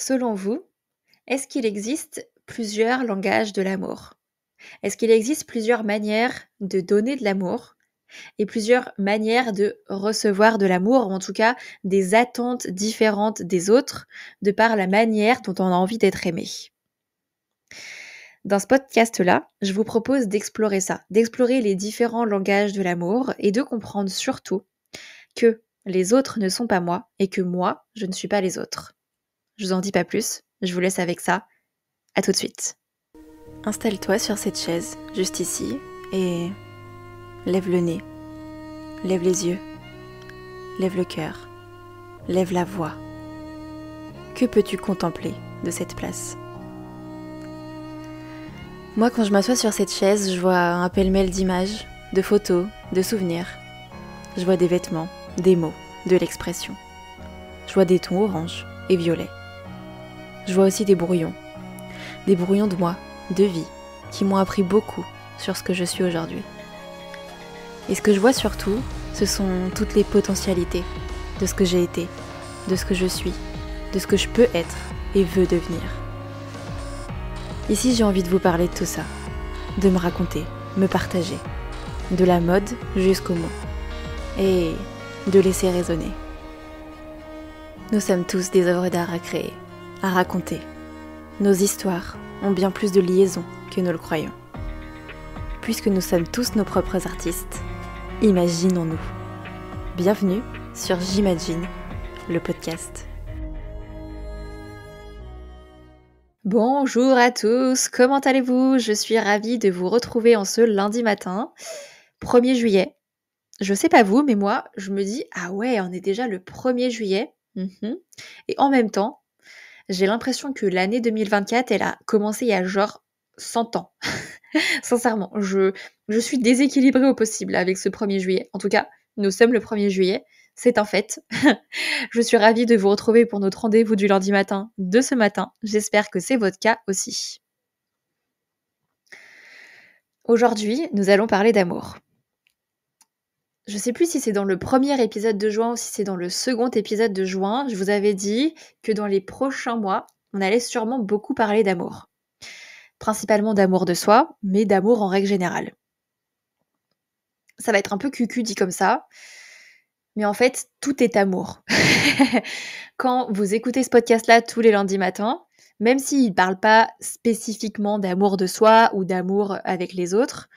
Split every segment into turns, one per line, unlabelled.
Selon vous, est-ce qu'il existe plusieurs langages de l'amour? Est-ce qu'il existe plusieurs manières de donner de l'amour et plusieurs manières de recevoir de l'amour, ou en tout cas des attentes différentes des autres, de par la manière dont on a envie d'être aimé? Dans ce podcast-là, je vous propose d'explorer ça, d'explorer les différents langages de l'amour et de comprendre surtout que les autres ne sont pas moi et que moi, je ne suis pas les autres. Je vous en dis pas plus, je vous laisse avec ça. À tout de suite. Installe-toi sur cette chaise, juste ici, et lève le nez, lève les yeux, lève le cœur, lève la voix. Que peux-tu contempler de cette place? Moi, quand je m'assois sur cette chaise, je vois un pêle-mêle d'images, de photos, de souvenirs. Je vois des vêtements, des mots, de l'expression. Je vois des tons orange et violets. Je vois aussi des brouillons. Des brouillons de moi, de vie, qui m'ont appris beaucoup sur ce que je suis aujourd'hui. Et ce que je vois surtout, ce sont toutes les potentialités de ce que j'ai été, de ce que je suis, de ce que je peux être et veux devenir. Ici, j'ai envie de vous parler de tout ça, de me raconter, me partager, de la mode jusqu'au mot, et de laisser résonner. Nous sommes tous des œuvres d'art à créer, à raconter. Nos histoires ont bien plus de liaisons que nous le croyons. Puisque nous sommes tous nos propres artistes, imaginons-nous. Bienvenue sur J'imagine, le podcast. Bonjour à tous, comment allez-vous? Je suis ravie de vous retrouver en ce lundi matin, 1er juillet. Je sais pas vous, mais moi, je me dis, ah ouais, on est déjà le 1er juillet. Mhm. Et en même temps, j'ai l'impression que l'année 2024, elle a commencé il y a genre 100 ans. Sincèrement, je, je suis déséquilibrée au possible avec ce 1er juillet. En tout cas, nous sommes le 1er juillet, c'est un fait. je suis ravie de vous retrouver pour notre rendez-vous du lundi matin de ce matin. J'espère que c'est votre cas aussi. Aujourd'hui, nous allons parler d'amour. Je sais plus si c'est dans le premier épisode de juin ou si c'est dans le second épisode de juin, je vous avais dit que dans les prochains mois, on allait sûrement beaucoup parler d'amour. Principalement d'amour de soi, mais d'amour en règle générale. Ça va être un peu cucu dit comme ça, mais en fait, tout est amour. Quand vous écoutez ce podcast-là tous les lundis matins, même s'il ne parle pas spécifiquement d'amour de soi ou d'amour avec les autres,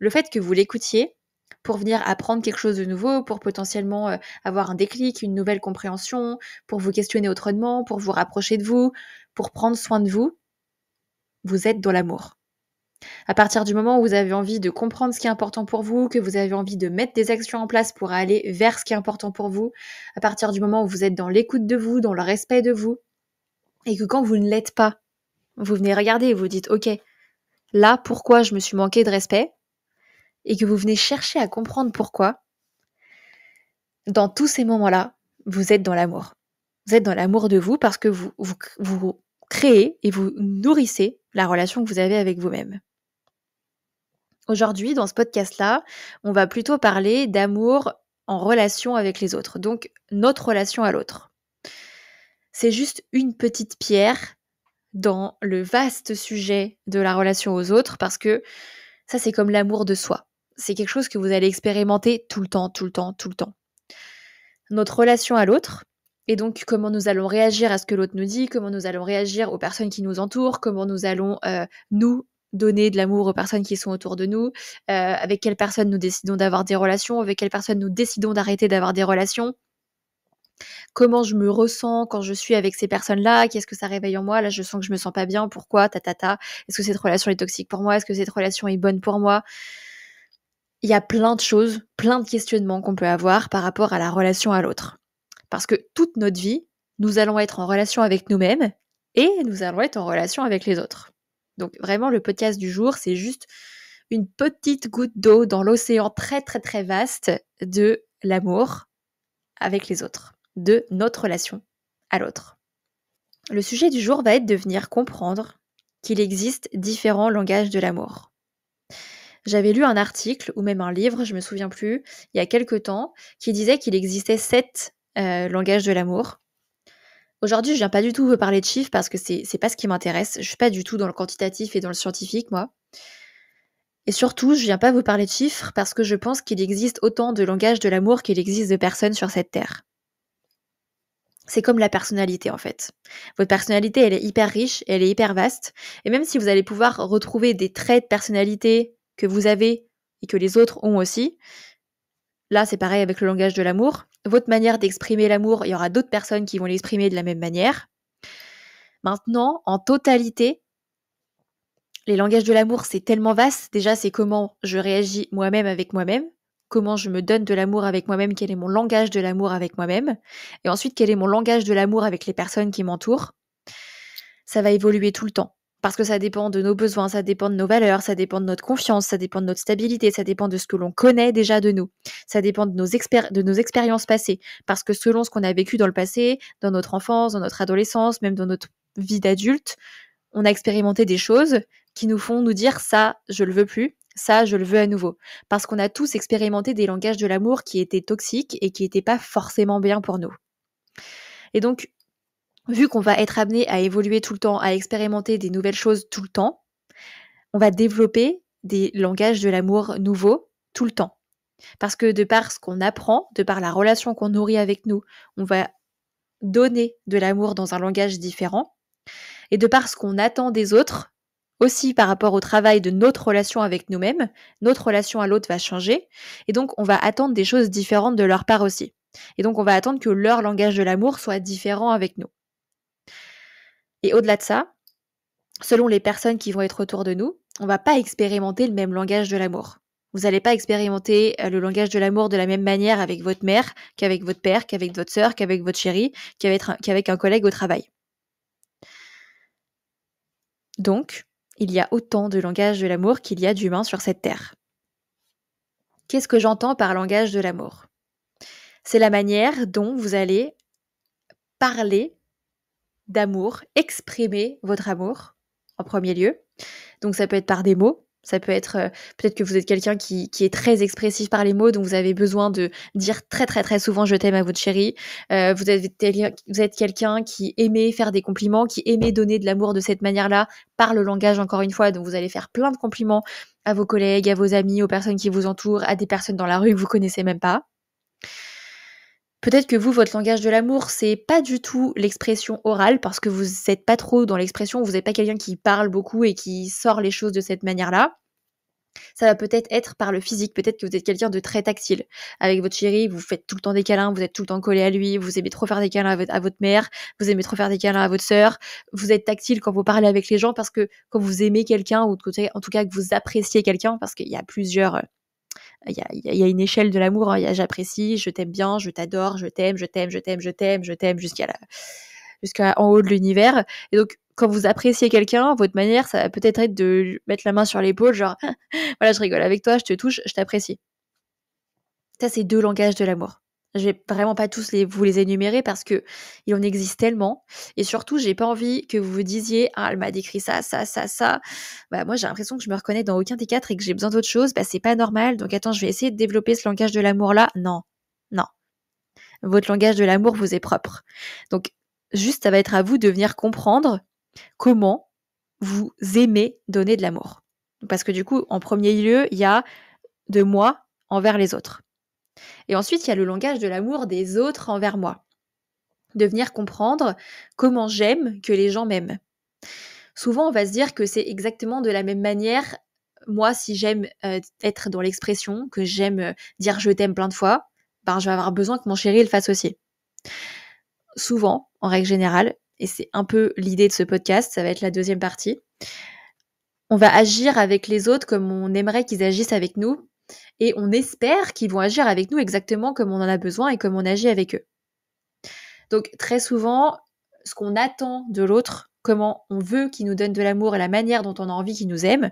le fait que vous l'écoutiez, pour venir apprendre quelque chose de nouveau, pour potentiellement euh, avoir un déclic, une nouvelle compréhension, pour vous questionner autrement, pour vous rapprocher de vous, pour prendre soin de vous, vous êtes dans l'amour. À partir du moment où vous avez envie de comprendre ce qui est important pour vous, que vous avez envie de mettre des actions en place pour aller vers ce qui est important pour vous, à partir du moment où vous êtes dans l'écoute de vous, dans le respect de vous, et que quand vous ne l'êtes pas, vous venez regarder et vous dites, OK, là, pourquoi je me suis manqué de respect? Et que vous venez chercher à comprendre pourquoi, dans tous ces moments-là, vous êtes dans l'amour. Vous êtes dans l'amour de vous parce que vous, créez et vous nourrissez la relation que vous avez avec vous-même. Aujourd'hui, dans ce podcast-là, on va plutôt parler d'amour en relation avec les autres, donc notre relation à l'autre. C'est juste une petite pierre dans le vaste sujet de la relation aux autres parce que ça, c'est comme l'amour de soi c'est quelque chose que vous allez expérimenter tout le temps, tout le temps, tout le temps. Notre relation à l'autre, et donc comment nous allons réagir à ce que l'autre nous dit, comment nous allons réagir aux personnes qui nous entourent, comment nous allons euh, nous donner de l'amour aux personnes qui sont autour de nous, euh, avec quelles personnes nous décidons d'avoir des relations, avec quelles personnes nous décidons d'arrêter d'avoir des relations, comment je me ressens quand je suis avec ces personnes-là, qu'est-ce que ça réveille en moi, là je sens que je me sens pas bien, pourquoi, ta ta ta, est-ce que cette relation est toxique pour moi, est-ce que cette relation est bonne pour moi, il y a plein de choses, plein de questionnements qu'on peut avoir par rapport à la relation à l'autre. Parce que toute notre vie, nous allons être en relation avec nous-mêmes et nous allons être en relation avec les autres. Donc vraiment, le podcast du jour, c'est juste une petite goutte d'eau dans l'océan très très très vaste de l'amour avec les autres, de notre relation à l'autre. Le sujet du jour va être de venir comprendre qu'il existe différents langages de l'amour. J'avais lu un article ou même un livre, je me souviens plus, il y a quelque temps, qui disait qu'il existait sept euh, langages de l'amour. Aujourd'hui, je viens pas du tout vous parler de chiffres parce que c'est pas ce qui m'intéresse. Je suis pas du tout dans le quantitatif et dans le scientifique, moi. Et surtout, je viens pas vous parler de chiffres parce que je pense qu'il existe autant de langage de l'amour qu'il existe de personnes sur cette terre. C'est comme la personnalité en fait. Votre personnalité, elle est hyper riche, elle est hyper vaste. Et même si vous allez pouvoir retrouver des traits de personnalité que vous avez et que les autres ont aussi, là c'est pareil avec le langage de l'amour. Votre manière d'exprimer l'amour, il y aura d'autres personnes qui vont l'exprimer de la même manière. Maintenant, en totalité, les langages de l'amour, c'est tellement vaste. Déjà, c'est comment je réagis moi-même avec moi-même comment je me donne de l'amour avec moi-même, quel est mon langage de l'amour avec moi-même, et ensuite quel est mon langage de l'amour avec les personnes qui m'entourent. Ça va évoluer tout le temps. Parce que ça dépend de nos besoins, ça dépend de nos valeurs, ça dépend de notre confiance, ça dépend de notre stabilité, ça dépend de ce que l'on connaît déjà de nous, ça dépend de nos, expériences passées. Parce que selon ce qu'on a vécu dans le passé, dans notre enfance, dans notre adolescence, même dans notre vie d'adulte, on a expérimenté des choses qui nous font nous dire ça, je le veux plus, ça, je le veux à nouveau. Parce qu'on a tous expérimenté des langages de l'amour qui étaient toxiques et qui n'étaient pas forcément bien pour nous. Et donc, vu qu'on va être amené à évoluer tout le temps, à expérimenter des nouvelles choses tout le temps, on va développer des langages de l'amour nouveaux tout le temps. Parce que de par ce qu'on apprend, de par la relation qu'on nourrit avec nous, on va donner de l'amour dans un langage différent. Et de par ce qu'on attend des autres, aussi par rapport au travail de notre relation avec nous-mêmes, notre relation à l'autre va changer, et donc on va attendre des choses différentes de leur part aussi. Et donc on va attendre que leur langage de l'amour soit différent avec nous. Et au-delà de ça, selon les personnes qui vont être autour de nous, on va pas expérimenter le même langage de l'amour. Vous n'allez pas expérimenter euh, le langage de l'amour de la même manière avec votre mère qu'avec votre père, qu'avec votre sœur, qu'avec votre chérie, qu'avec un collègue au travail. Donc, il y a autant de langage de l'amour qu'il y a d'humains sur cette terre. Qu'est-ce que j'entends par langage de l'amour? C'est la manière dont vous allez parler d'amour, exprimer votre amour en premier lieu. Donc ça peut être par des mots, ça peut être euh, peut-être que vous êtes quelqu'un qui, est très expressif par les mots, donc vous avez besoin de dire très très très souvent je t'aime à votre chérie. Euh, vous, êtes, vous êtes quelqu'un qui aimait faire des compliments, qui aimait donner de l'amour de cette manière-là, par le langage encore une fois, donc vous allez faire plein de compliments à vos collègues, à vos amis, aux personnes qui vous entourent, à des personnes dans la rue que vous connaissez même pas. Peut-être que vous, votre langage de l'amour, c'est pas du tout l'expression orale parce que vous n'êtes pas trop dans l'expression, vous n'êtes pas quelqu'un qui parle beaucoup et qui sort les choses de cette manière-là. Ça va peut-être être par le physique, peut-être que vous êtes quelqu'un de très tactile. Avec votre chéri, vous faites tout le temps des câlins, vous êtes tout le temps collé à lui, vous aimez trop faire des câlins à votre, mère, vous aimez trop faire des câlins à votre sœur, vous êtes tactile quand vous parlez avec les gens parce que quand vous aimez quelqu'un ou en tout cas que vous appréciez quelqu'un, parce qu'il y a plusieurs euh, il y a, une échelle de l'amour. Hein. J'apprécie, je t'aime bien, je t'adore, je t'aime, je t'aime, je t'aime, je t'aime, je t'aime jusqu'à jusqu'à en haut de l'univers. Et donc, quand vous appréciez quelqu'un, votre manière, ça va peut-être être de mettre la main sur l'épaule, genre, voilà, je rigole avec toi, je te touche, je t'apprécie. Ça, c'est deux langages de l'amour. Je vais vraiment pas tous les, vous les énumérer parce que il en existe tellement. Et surtout, j'ai pas envie que vous vous disiez, ah, elle m'a décrit ça, ça, ça, ça. Bah, moi, j'ai l'impression que je me reconnais dans aucun des quatre et que j'ai besoin d'autre chose. Bah, c'est pas normal. Donc, attends, je vais essayer de développer ce langage de l'amour là. Non. Non. Votre langage de l'amour vous est propre. Donc, juste, ça va être à vous de venir comprendre comment vous aimez donner de l'amour. Parce que du coup, en premier lieu, il y a de moi envers les autres. Et ensuite, il y a le langage de l'amour des autres envers moi. De venir comprendre comment j'aime que les gens m'aiment. Souvent, on va se dire que c'est exactement de la même manière, moi, si j'aime euh, être dans l'expression, que j'aime euh, dire je t'aime plein de fois, ben, je vais avoir besoin que mon chéri le fasse aussi. Souvent, en règle générale, et c'est un peu l'idée de ce podcast, ça va être la deuxième partie, on va agir avec les autres comme on aimerait qu'ils agissent avec nous, et on espère qu'ils vont agir avec nous exactement comme on en a besoin et comme on agit avec eux. Donc très souvent, ce qu'on attend de l'autre, comment on veut qu'il nous donne de l'amour et la manière dont on a envie qu'il nous aime,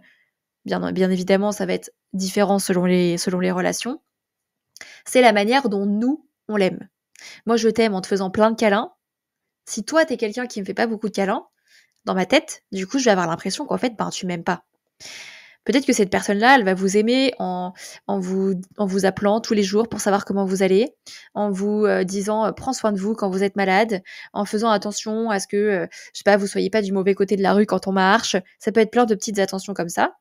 bien, évidemment, ça va être différent selon les, relations, c'est la manière dont nous, on l'aime. Moi, je t'aime en te faisant plein de câlins. Si toi, t'es quelqu'un qui me fait pas beaucoup de câlins, dans ma tête, du coup, je vais avoir l'impression qu'en fait, ben, tu m'aimes pas. Peut-être que cette personne-là, elle va vous aimer en, en, vous, en vous appelant tous les jours pour savoir comment vous allez, en vous euh, disant euh, prends soin de vous quand vous êtes malade, en faisant attention à ce que, euh, je sais pas, vous soyez pas du mauvais côté de la rue quand on marche. Ça peut être plein de petites attentions comme ça.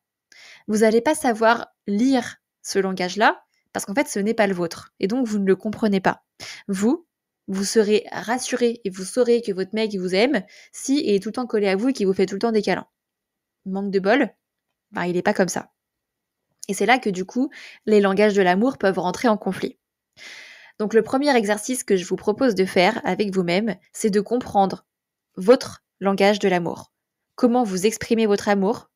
Vous n'allez pas savoir lire ce langage-là parce qu'en fait, ce n'est pas le vôtre. Et donc, vous ne le comprenez pas. Vous, vous serez rassuré et vous saurez que votre mec vous aime si il est tout le temps collé à vous et qu'il vous fait tout le temps des câlins. Manque de bol, ben, il n'est pas comme ça. Et c'est là que du coup, les langages de l'amour peuvent rentrer en conflit. Donc le premier exercice que je vous propose de faire avec vous-même, c'est de comprendre votre langage de l'amour. Comment vous exprimez votre amour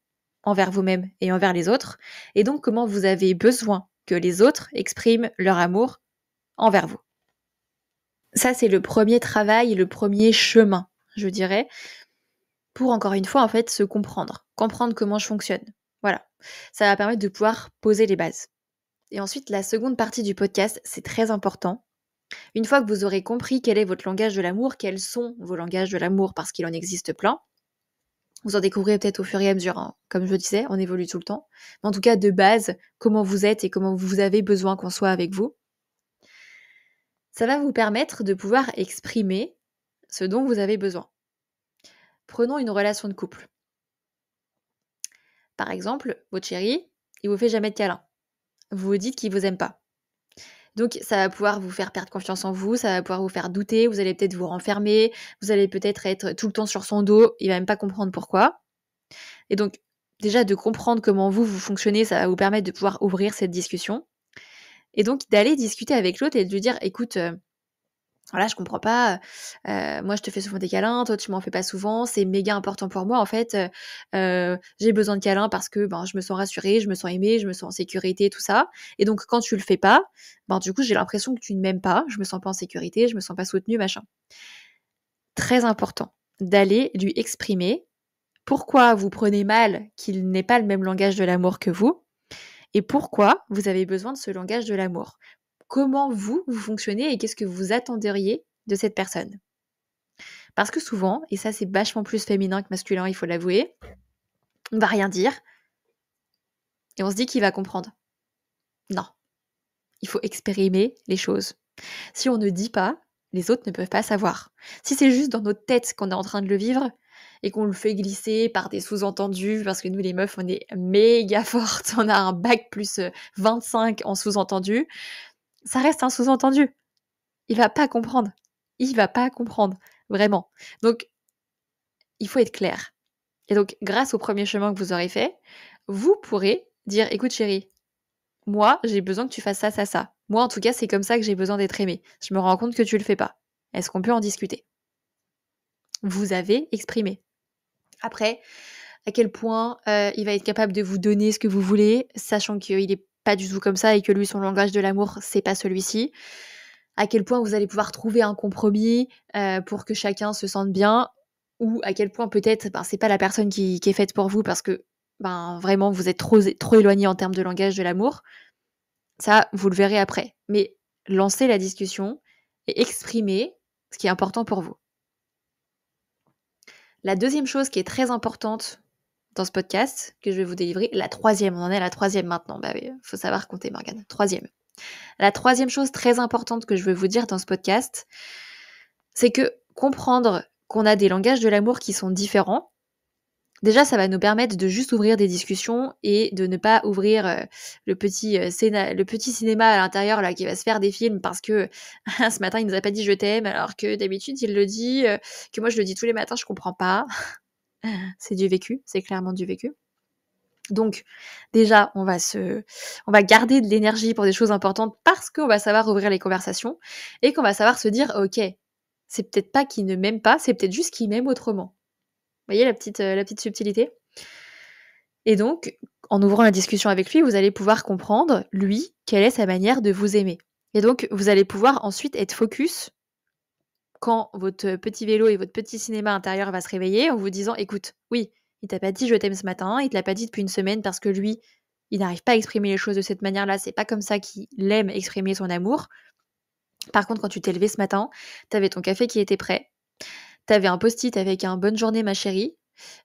envers vous-même et envers les autres, et donc comment vous avez besoin que les autres expriment leur amour envers vous. Ça, c'est le premier travail, le premier chemin, je dirais, pour encore une fois, en fait, se comprendre, comprendre comment je fonctionne. Voilà. Ça va permettre de pouvoir poser les bases. Et ensuite, la seconde partie du podcast, c'est très important. Une fois que vous aurez compris quel est votre langage de l'amour, quels sont vos langages de l'amour, parce qu'il en existe plein, vous en découvrez peut-être au fur et à mesure. Hein. Comme je disais, on évolue tout le temps. En tout cas, de base, comment vous êtes et comment vous avez besoin qu'on soit avec vous ça va vous permettre de pouvoir exprimer ce dont vous avez besoin. Prenons une relation de couple. Par exemple, votre chéri, il vous fait jamais de câlin. Vous vous dites qu'il vous aime pas. Donc ça va pouvoir vous faire perdre confiance en vous, ça va pouvoir vous faire douter, vous allez peut-être vous renfermer, vous allez peut-être être tout le temps sur son dos, il va même pas comprendre pourquoi. Et donc déjà de comprendre comment vous vous fonctionnez, ça va vous permettre de pouvoir ouvrir cette discussion. Et donc d'aller discuter avec l'autre et de lui dire écoute, euh, voilà, je comprends pas. Moi, je te fais souvent des câlins, toi, tu m'en fais pas souvent. C'est méga important pour moi, en fait. J'ai besoin de câlins parce que ben, je me sens rassurée, je me sens aimée, je me sens en sécurité, tout ça. Et donc, quand tu le fais pas, ben, du coup, j'ai l'impression que tu ne m'aimes pas, je me sens pas en sécurité, je me sens pas soutenue, machin. Très important d'aller lui exprimer pourquoi vous prenez mal qu'il n'ait pas le même langage de l'amour que vous et pourquoi vous avez besoin de ce langage de l'amour. Comment vous, vous fonctionnez et qu'est-ce que vous attendriez de cette personne. Parce que souvent, et ça c'est vachement plus féminin que masculin, il faut l'avouer, on va rien dire et on se dit qu'il va comprendre. Non. Il faut exprimer les choses. Si on ne dit pas, les autres ne peuvent pas savoir. Si c'est juste dans notre tête qu'on est en train de le vivre, et qu'on le fait glisser par des sous-entendus, parce que nous les meufs, on est méga fortes, on a un bac plus 25 euh, en sous-entendu, ça reste un sous-entendu. Il va pas comprendre. Il va pas comprendre, vraiment. Donc, il faut être clair. Et donc, grâce au premier chemin que vous aurez fait, vous pourrez dire, écoute chérie, moi, j'ai besoin que tu fasses ça, ça, ça. Moi, en tout cas, c'est comme ça que j'ai besoin d'être aimé. Je me rends compte que tu le fais pas. Est-ce qu'on peut en discuter? Vous avez exprimé. Après, à quel point euh, il va être capable de vous donner ce que vous voulez, sachant qu'il n'est pas du tout comme ça et que lui, son langage de l'amour, c'est pas celui-ci. À quel point vous allez pouvoir trouver un compromis euh, pour que chacun se sente bien, ou à quel point peut-être ben, c'est pas la personne qui, est faite pour vous parce que ben, vraiment vous êtes trop, trop éloigné en termes de langage de l'amour. Ça, vous le verrez après. Mais lancez la discussion et exprimez ce qui est important pour vous. La deuxième chose qui est très importante dans ce podcast que je vais vous délivrer, la troisième, on en est à la troisième maintenant, bah faut savoir compter Morgane, troisième. La troisième chose très importante que je veux vous dire dans ce podcast, c'est que comprendre qu'on a des langages de l'amour qui sont différents, Déjà, ça va nous permettre de juste ouvrir des discussions et de ne pas ouvrir euh, le, petit, euh, le petit cinéma à l'intérieur là qui va se faire des films parce que ce matin il nous a pas dit je t'aime alors que d'habitude il le dit, euh, que moi je le dis tous les matins, je comprends pas. C'est du vécu, c'est clairement du vécu. Donc déjà, on va se, on va garder de l'énergie pour des choses importantes parce qu'on va savoir ouvrir les conversations et qu'on va savoir se dire ok, c'est peut-être pas qu'il ne m'aime pas, c'est peut-être juste qu'il m'aime autrement voyez la petite, euh, la petite subtilité? Et donc, en ouvrant la discussion avec lui, vous allez pouvoir comprendre, lui, quelle est sa manière de vous aimer. Et donc, vous allez pouvoir ensuite être focus quand votre petit vélo et votre petit cinéma intérieur va se réveiller en vous disant, écoute, oui, il t'a pas dit je t'aime ce matin, il te l'a pas dit depuis une semaine parce que lui, il n'arrive pas à exprimer les choses de cette manière-là, c'est pas comme ça qu'il aime exprimer son amour. Par contre, quand tu t'es levé ce matin, tu avais ton café qui était prêt, T'avais un post-it avec un bonne journée ma chérie,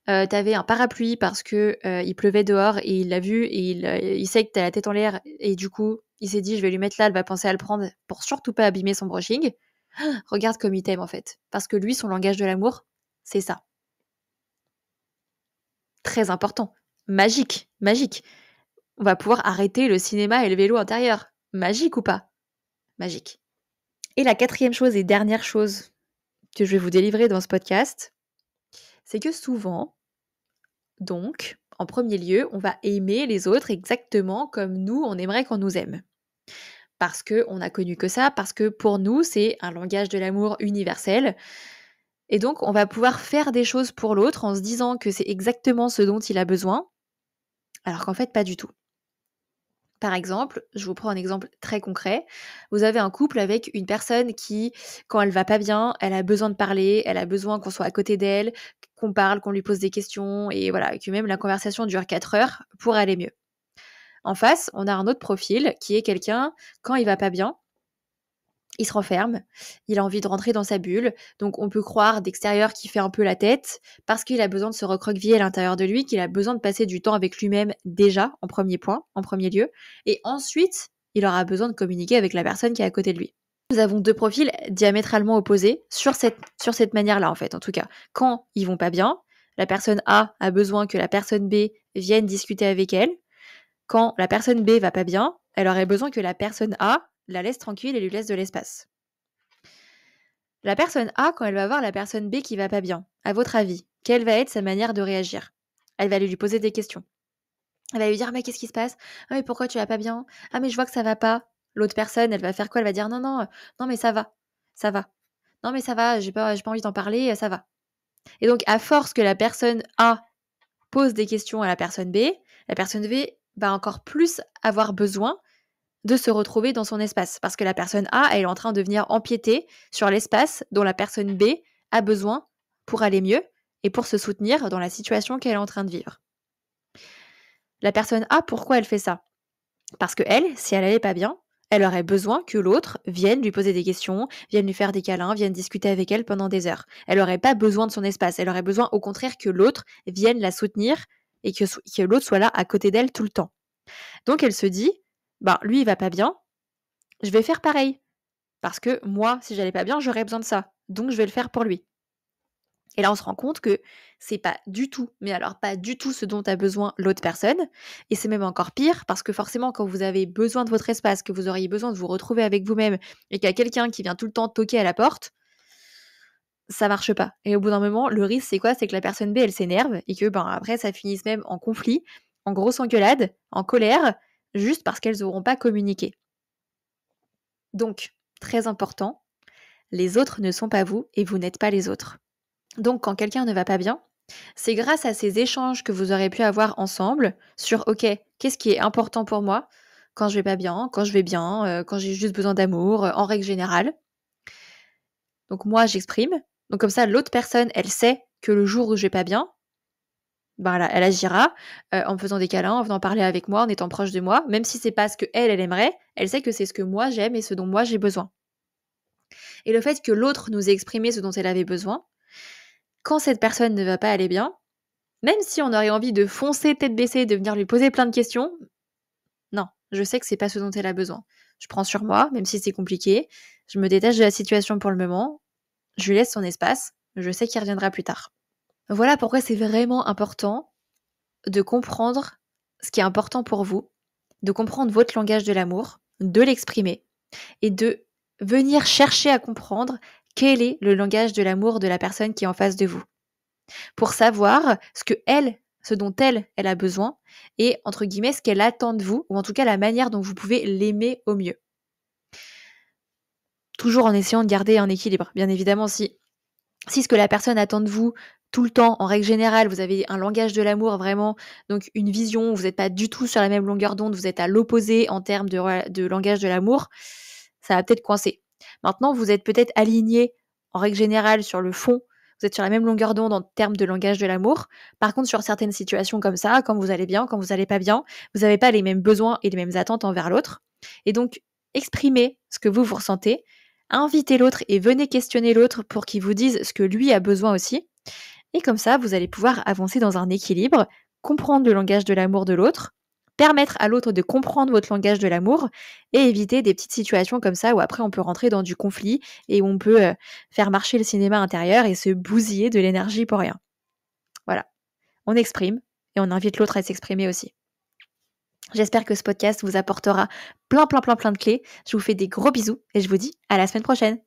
euh, tu avais un parapluie parce que euh, il pleuvait dehors et il l'a vu et il, euh, il sait que tu as la tête en l'air et du coup, il s'est dit je vais lui mettre là, elle va penser à le prendre pour surtout pas abîmer son brushing. Regarde comme il t'aime en fait. Parce que lui, son langage de l'amour, c'est ça. Très important. Magique, magique. On va pouvoir arrêter le cinéma et le vélo intérieur. Magique ou pas? Magique. Et la quatrième chose et dernière chose que je vais vous délivrer dans ce podcast, c'est que souvent, donc, en premier lieu, on va aimer les autres exactement comme nous, on aimerait qu'on nous aime. Parce qu'on a connu que ça, parce que pour nous, c'est un langage de l'amour universel. Et donc, on va pouvoir faire des choses pour l'autre en se disant que c'est exactement ce dont il a besoin, alors qu'en fait, pas du tout. Par exemple, je vous prends un exemple très concret. Vous avez un couple avec une personne qui, quand elle va pas bien, elle a besoin de parler, elle a besoin qu'on soit à côté d'elle, qu'on parle, qu'on lui pose des questions, et voilà, que même la conversation dure 4 heures pour aller mieux. En face, on a un autre profil qui est quelqu'un, quand il va pas bien, il se renferme, il a envie de rentrer dans sa bulle, donc on peut croire d'extérieur qu'il fait un peu la tête, parce qu'il a besoin de se recroqueviller à l'intérieur de lui, qu'il a besoin de passer du temps avec lui-même déjà, en premier point, en premier lieu, et ensuite, il aura besoin de communiquer avec la personne qui est à côté de lui. Nous avons deux profils diamétralement opposés sur cette, manière-là, en fait, en tout cas. Quand ils vont pas bien, la personne A a besoin que la personne B vienne discuter avec elle. Quand la personne B va pas bien, elle aurait besoin que la personne A la laisse tranquille et lui laisse de l'espace. La personne A, quand elle va voir la personne B qui va pas bien, à votre avis, quelle va être sa manière de réagir? Elle va lui poser des questions. Elle va lui dire mais qu'est-ce qui se passe? Ah mais pourquoi tu vas pas bien? Ah mais je vois que ça va pas. L'autre personne, elle va faire quoi? Elle va dire non non non mais ça va, ça va. Non mais ça va, j'ai pas pas envie d'en parler, ça va. Et donc à force que la personne A pose des questions à la personne B, la personne B va encore plus avoir besoin de se retrouver dans son espace. Parce que la personne A, elle est en train de venir empiéter sur l'espace dont la personne B a besoin pour aller mieux et pour se soutenir dans la situation qu'elle est en train de vivre. La personne A, pourquoi elle fait ça? Parce que elle, si elle n'allait pas bien, elle aurait besoin que l'autre vienne lui poser des questions, vienne lui faire des câlins, vienne discuter avec elle pendant des heures. Elle n'aurait pas besoin de son espace, elle aurait besoin au contraire que l'autre vienne la soutenir et que, l'autre soit là à côté d'elle tout le temps. Donc elle se dit, ben, lui, il va pas bien, je vais faire pareil. Parce que moi, si j'allais pas bien, j'aurais besoin de ça. Donc, je vais le faire pour lui. Et là, on se rend compte que c'est pas du tout, mais alors pas du tout ce dont a besoin l'autre personne. Et c'est même encore pire parce que forcément, quand vous avez besoin de votre espace, que vous auriez besoin de vous retrouver avec vous-même et qu'il y a quelqu'un qui vient tout le temps toquer à la porte, ça marche pas. Et au bout d'un moment, le risque, c'est quoi? C'est que la personne B, elle s'énerve et que ben, après, ça finisse même en conflit, en grosse engueulade, en colère, juste parce qu'elles n'auront pas communiqué. Donc, très important, les autres ne sont pas vous et vous n'êtes pas les autres. Donc, quand quelqu'un ne va pas bien, c'est grâce à ces échanges que vous aurez pu avoir ensemble sur OK, qu'est-ce qui est important pour moi? Quand je vais pas bien, quand je vais bien, euh, quand j'ai juste besoin d'amour, en règle générale. Donc moi, j'exprime. Donc comme ça, l'autre personne, elle sait que le jour où je vais pas bien, ben, elle agira en me faisant des câlins, en venant parler avec moi, en étant proche de moi, même si c'est pas ce que elle, elle aimerait, elle sait que c'est ce que moi j'aime et ce dont moi j'ai besoin. Et le fait que l'autre nous ait exprimé ce dont elle avait besoin, quand cette personne ne va pas aller bien, même si on aurait envie de foncer tête baissée, de venir lui poser plein de questions, non, je sais que c'est pas ce dont elle a besoin. Je prends sur moi, même si c'est compliqué, je me détache de la situation pour le moment, je lui laisse son espace, je sais qu'il reviendra plus tard. Voilà pourquoi c'est vraiment important de comprendre ce qui est important pour vous, de comprendre votre langage de l'amour, de l'exprimer et de venir chercher à comprendre quel est le langage de l'amour de la personne qui est en face de vous. Pour savoir ce que elle, ce dont elle, elle a besoin et entre guillemets ce qu'elle attend de vous ou en tout cas la manière dont vous pouvez l'aimer au mieux. Toujours en essayant de garder un équilibre. Bien évidemment, si si ce que la personne attend de vous, tout le temps, en règle générale, vous avez un langage de l'amour vraiment, donc une vision, vous n'êtes pas du tout sur la même longueur d'onde, vous êtes à l'opposé en termes de, langage de l'amour, ça va peut-être coincer. Maintenant, vous êtes peut-être aligné en règle générale sur le fond, vous êtes sur la même longueur d'onde en termes de langage de l'amour. Par contre, sur certaines situations comme ça, quand vous allez bien, quand vous n'allez pas bien, vous n'avez pas les mêmes besoins et les mêmes attentes envers l'autre. Et donc, exprimez ce que vous vous ressentez, invitez l'autre et venez questionner l'autre pour qu'il vous dise ce que lui a besoin aussi. Et comme ça, vous allez pouvoir avancer dans un équilibre, comprendre le langage de l'amour de l'autre, permettre à l'autre de comprendre votre langage de l'amour et éviter des petites situations comme ça où après on peut rentrer dans du conflit et où on peut euh, faire marcher le cinéma intérieur et se bousiller de l'énergie pour rien. Voilà. On exprime et on invite l'autre à s'exprimer aussi. J'espère que ce podcast vous apportera plein, plein, plein, plein de clés. Je vous fais des gros bisous et je vous dis à la semaine prochaine.